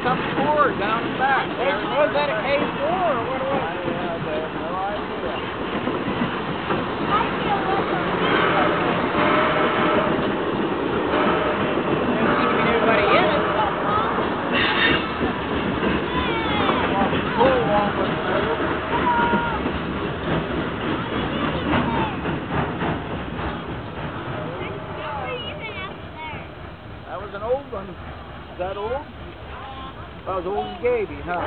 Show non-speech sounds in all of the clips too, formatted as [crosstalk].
doors down and back. Was that a K4 or what I was have no idea. Didn't seem to be anybody in it. Cool one was through. That was an old one. Is that old? That was old as Gaby, huh?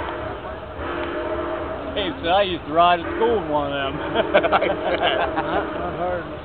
Hey, so I used to ride at school in one of them. [laughs] Not hard.